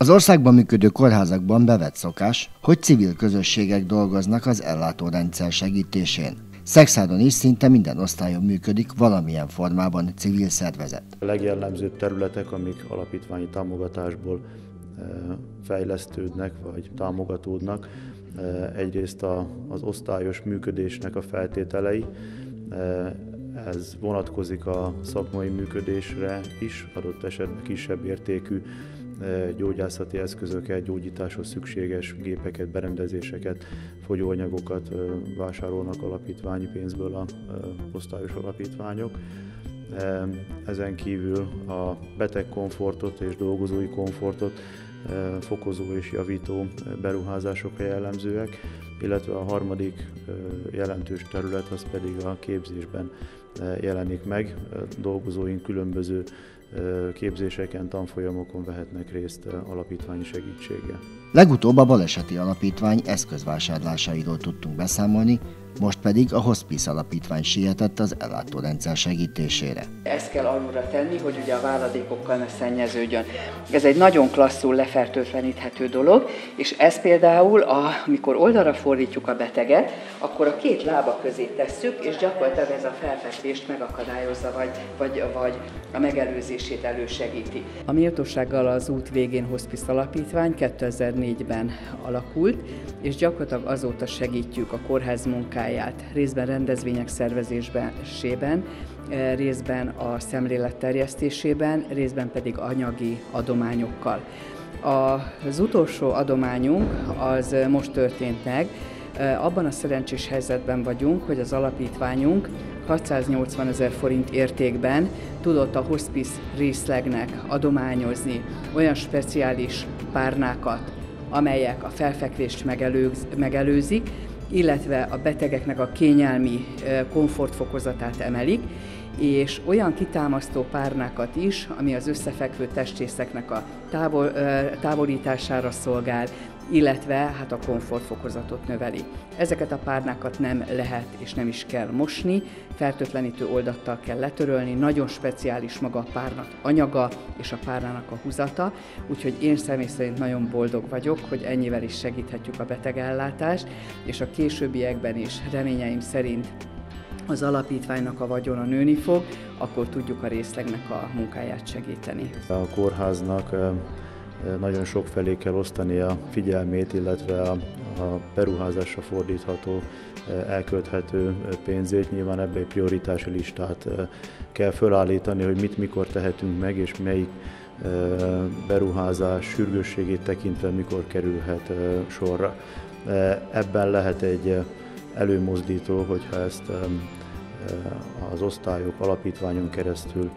Az országban működő kórházakban bevett szokás, hogy civil közösségek dolgoznak az ellátórendszer segítésén. Szexádon is szinte minden osztályon működik valamilyen formában civil szervezet. A legjellemzőbb területek, amik alapítványi támogatásból eh, fejlesztődnek vagy támogatódnak, eh, egyrészt az osztályos működésnek a feltételei, eh, ez vonatkozik a szakmai működésre is, adott esetben kisebb értékű gyógyászati eszközöket, gyógyításhoz szükséges gépeket, berendezéseket, fogyóanyagokat vásárolnak alapítványi pénzből a osztályos alapítványok. Ezen kívül a beteg komfortot és dolgozói komfortot fokozó és javító beruházások jellemzőek, illetve a harmadik jelentős terület az pedig a képzésben jelenik meg. Dolgozóink különböző képzéseken, tanfolyamokon vehetnek részt alapítványi segítséggel. Legutóbb a Baleseti Alapítvány eszközvásárlásairól tudtunk beszámolni, most pedig a Hospice Alapítvány sietett az ellátórendszer segítésére. Ezt kell alulra tenni, hogy ugye a váladékokkal ne szennyeződjön. Ez egy nagyon klasszul lefertőtleníthető dolog, és ez például, a, amikor oldalra fordítjuk a beteget, akkor a két lába közé tesszük, és gyakorlatilag ez a felfestést megakadályozza, vagy, vagy, vagy a megelőzését elősegíti. A méltósággal az út végén Hospice Alapítvány 2004-ben alakult, és gyakorlatilag azóta segítjük a kórház munkáját, munkáját, részben rendezvények szervezésében, eh, részben a szemlélet terjesztésében, részben pedig anyagi adományokkal. Az utolsó adományunk az most történt meg, eh, abban a szerencsés helyzetben vagyunk, hogy az alapítványunk 680 ezer forint értékben tudott a hospice részlegnek adományozni olyan speciális párnákat, amelyek a felfekvést megelőz, megelőzik, illetve a betegeknek a kényelmi komfortfokozatát emelik, és olyan kitámasztó párnákat is, ami az összefekvő testrészeknek a távol, távolítására szolgál, illetve hát a komfortfokozatot növeli. Ezeket a párnákat nem lehet és nem is kell mosni, fertőtlenítő oldattal kell letörölni, nagyon speciális maga a párnak anyaga és a párnának a húzata, úgyhogy én személy szerint nagyon boldog vagyok, hogy ennyivel is segíthetjük a betegellátást, és a későbbiekben is reményeim szerint az alapítványnak a vagyona nőni fog, akkor tudjuk a részlegnek a munkáját segíteni. A kórháznak nagyon sok felé kell osztani a figyelmét, illetve a, a beruházásra fordítható, elkölthető pénzét. Nyilván ebbe egy prioritási listát kell felállítani, hogy mit mikor tehetünk meg, és melyik beruházás sürgősségét tekintve mikor kerülhet sorra. Ebben lehet egy előmozdító, hogyha ezt az osztályok alapítványon keresztül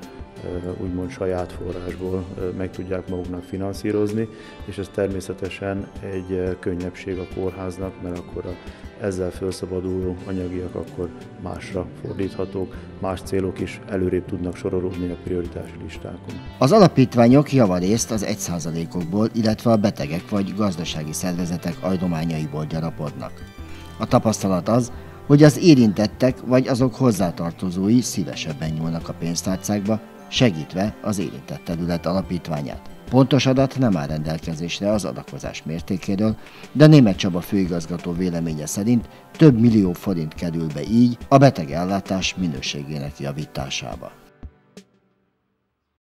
úgymond saját forrásból meg tudják maguknak finanszírozni, és ez természetesen egy könnyebbség a kórháznak, mert akkor a ezzel felszabaduló anyagiak akkor másra fordíthatók, más célok is előrébb tudnak sorolódni a prioritási listákon. Az alapítványok javarészt az 1%-okból, illetve a betegek vagy gazdasági szervezetek adományaiból gyarapodnak. A tapasztalat az, hogy az érintettek vagy azok hozzátartozói szívesebben nyúlnak a pénztárcákba, segítve az érintett terület alapítványát. Pontos adat nem áll rendelkezésre az adakozás mértékéről, de német Csaba főigazgató véleménye szerint több millió forint kerül be így a betegellátás minőségének javításába.